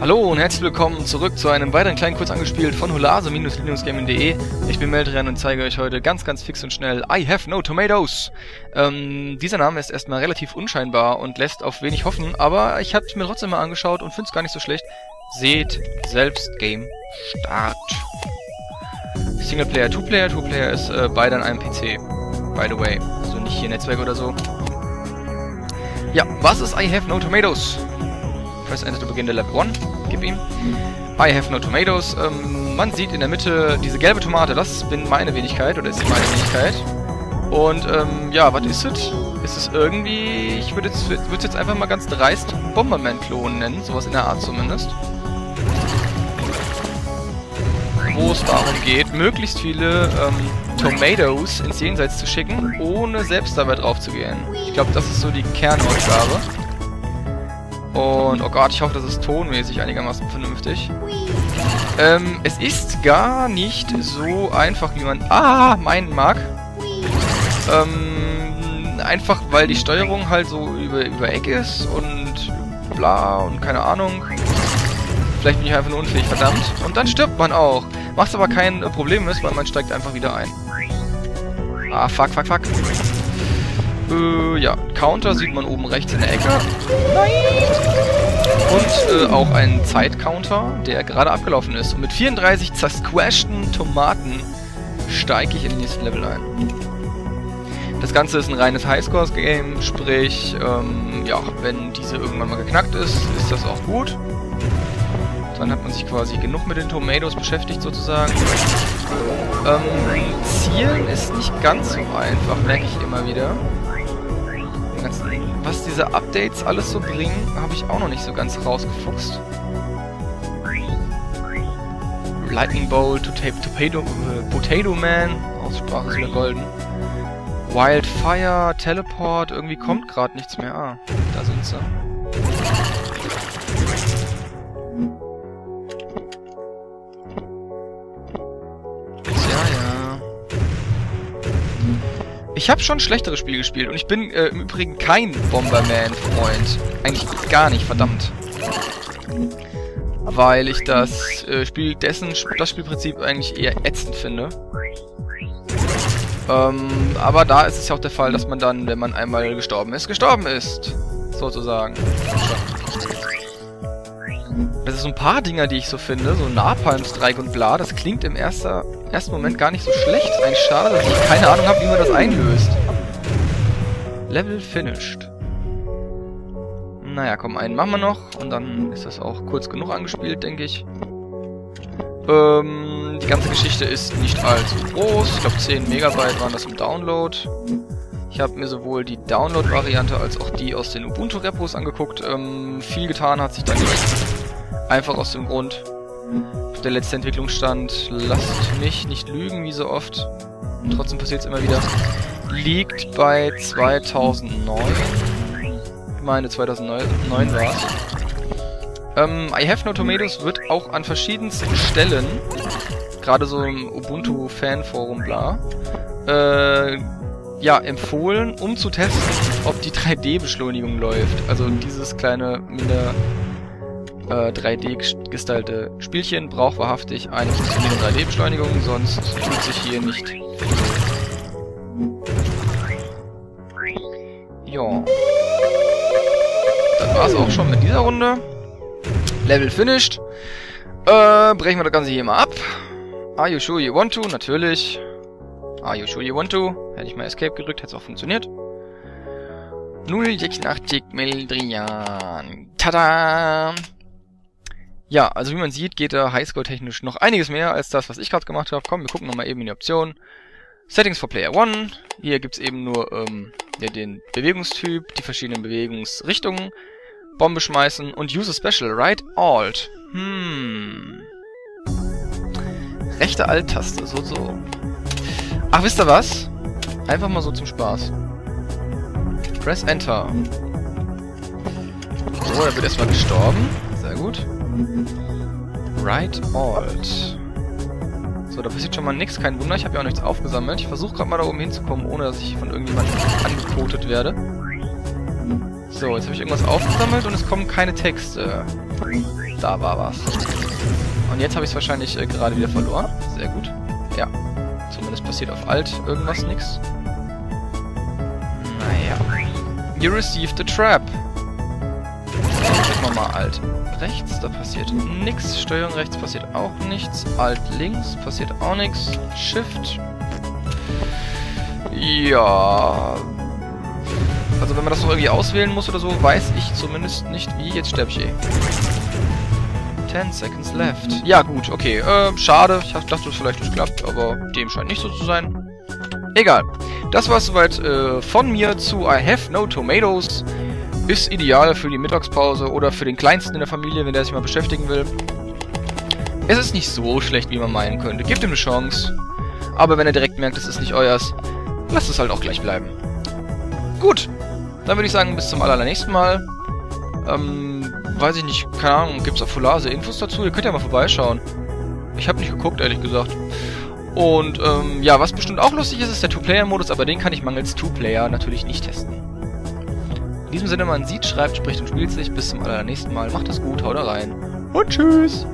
Hallo und herzlich willkommen zurück zu einem weiteren kleinen Kurz angespielt von holase-linuxgaming.de. Ich bin Meldrian und zeige euch heute ganz, ganz fix und schnell I have no tomatoes. Ähm, dieser Name ist erstmal relativ unscheinbar und lässt auf wenig hoffen, aber ich habe mir trotzdem mal angeschaut und finde es gar nicht so schlecht. Seht selbst Game Start. Singleplayer, Two-Player, Two-Player ist äh, beide an einem PC. By the way, also nicht hier Netzwerk oder so. Ja, was ist I have no tomatoes? Press Enter to begin the Level 1. Gib ihm. I have no tomatoes. Ähm, man sieht in der Mitte diese gelbe Tomate. Das bin meine Wenigkeit, oder ist meine Wenigkeit. Und, ähm, ja, was ist es? Ist es irgendwie... Ich würde es jetzt, jetzt einfach mal ganz dreist Bomberman-Klon nennen. Sowas in der Art zumindest. Wo es darum geht, möglichst viele ähm, Tomatoes ins Jenseits zu schicken, ohne selbst dabei drauf zu gehen. Ich glaube, das ist so die Kernaufgabe. Und, oh Gott, ich hoffe, das ist tonmäßig einigermaßen vernünftig. Ähm, es ist gar nicht so einfach, wie man, ah, meinen mag. Ähm, einfach, weil die Steuerung halt so über, über Eck ist und bla und keine Ahnung. Vielleicht bin ich einfach nur unfähig, verdammt. Und dann stirbt man auch. Macht aber kein Problem ist, weil man steigt einfach wieder ein. Ah, fuck, fuck, fuck. Äh, ja, Counter sieht man oben rechts in der Ecke. Nein! Und äh, auch ein Zeitcounter, der gerade abgelaufen ist. Und mit 34 zersquashten Tomaten steige ich in den nächsten Level ein. Das Ganze ist ein reines Highscores-Game, sprich, ähm, ja, wenn diese irgendwann mal geknackt ist, ist das auch gut. Dann hat man sich quasi genug mit den Tomatoes beschäftigt, sozusagen. Ähm, Zielen ist nicht ganz so einfach, merke ich immer wieder was diese Updates alles so bringen, habe ich auch noch nicht so ganz rausgefuchst. Lightning Bolt, Potato, äh, Potato Man, Aussprache ist wieder golden. Wildfire, Teleport, irgendwie kommt gerade nichts mehr. Ah, da sind sie. Ich habe schon schlechtere Spiele gespielt und ich bin äh, im Übrigen kein Bomberman-Freund. Eigentlich gar nicht, verdammt. Weil ich das äh, Spiel dessen, das Spielprinzip eigentlich eher ätzend finde. Ähm, aber da ist es ja auch der Fall, dass man dann, wenn man einmal gestorben ist, gestorben ist. Sozusagen. Ist so ein paar Dinger, die ich so finde, so Napalm Strike und bla, das klingt im erster ersten Moment gar nicht so schlecht. Ein Schade, dass ich keine Ahnung habe, wie man das einlöst. Level finished. Naja, komm, einen machen wir noch. Und dann ist das auch kurz genug angespielt, denke ich. Ähm, die ganze Geschichte ist nicht allzu groß. Ich glaube 10 Megabyte waren das im Download. Ich habe mir sowohl die Download-Variante als auch die aus den Ubuntu-Repos angeguckt. Ähm, viel getan hat sich da nicht. Einfach aus dem Grund, der letzte Entwicklungsstand, lasst mich nicht lügen, wie so oft, trotzdem passiert es immer wieder, liegt bei 2009. Ich meine, 2009 war es. Ähm, I Have No Tomatoes wird auch an verschiedensten Stellen, gerade so im Ubuntu-Fan-Forum, bla, äh, ja, empfohlen, um zu testen, ob die 3D-Beschleunigung läuft. Also dieses kleine, minder äh, 3D-gestaltete Spielchen braucht wahrhaftig eine funktionierende 3D-Beschleunigung, sonst tut sich hier nicht. Ja. Das war's auch schon mit dieser Runde. Level finished. Äh, brechen wir das Ganze hier mal ab. Are you sure you want to? Natürlich. Are you sure you want to? Hätte ich mal Escape gedrückt, hätte es auch funktioniert. 086 Meldrian. Tada! Ja, also wie man sieht, geht da Highscore-technisch noch einiges mehr als das, was ich gerade gemacht habe. Komm, wir gucken nochmal eben in die Optionen. Settings for Player 1. Hier gibt's eben nur ähm, ja, den Bewegungstyp, die verschiedenen Bewegungsrichtungen, Bombe schmeißen und Use a Special, Right Alt. Hm. Rechte Alt-Taste, so, so. Ach, wisst ihr was? Einfach mal so zum Spaß. Press Enter. So, er wird erstmal gestorben. Sehr gut. Right Alt. So, da passiert schon mal nichts. Kein Wunder, ich habe ja auch nichts aufgesammelt. Ich versuche gerade mal da oben hinzukommen, ohne dass ich von irgendjemandem angekotet werde. So, jetzt habe ich irgendwas aufgesammelt und es kommen keine Texte. Da war was. Und jetzt habe ich es wahrscheinlich äh, gerade wieder verloren. Sehr gut. Ja. Zumindest passiert auf Alt irgendwas nix. Naja. You received a trap. Drücken wir mal Alt rechts, da passiert nichts. Steuerung rechts passiert auch nichts. Alt links passiert auch nichts. Shift. Ja. Also wenn man das noch irgendwie auswählen muss oder so, weiß ich zumindest nicht wie. Jetzt sterbe ich eh. 10 seconds left. Ja gut, okay. Äh, schade. Ich dachte, es vielleicht nicht klappt, aber dem scheint nicht so zu sein. Egal. Das war soweit äh, von mir zu I have no tomatoes. Ist ideal für die Mittagspause oder für den Kleinsten in der Familie, wenn der sich mal beschäftigen will. Es ist nicht so schlecht, wie man meinen könnte. Gebt ihm eine Chance. Aber wenn er direkt merkt, es ist nicht euers, lasst es halt auch gleich bleiben. Gut. Dann würde ich sagen, bis zum allernächsten Mal. Ähm, weiß ich nicht, keine Ahnung, gibt es auf Fulase Infos dazu? Ihr könnt ja mal vorbeischauen. Ich habe nicht geguckt, ehrlich gesagt. Und, ähm, ja, was bestimmt auch lustig ist, ist der Two-Player-Modus, aber den kann ich mangels Two-Player natürlich nicht testen. In diesem Sinne, man sieht, schreibt, spricht und spielt sich. Bis zum allernächsten Mal. Macht es gut, haut rein. Und tschüss!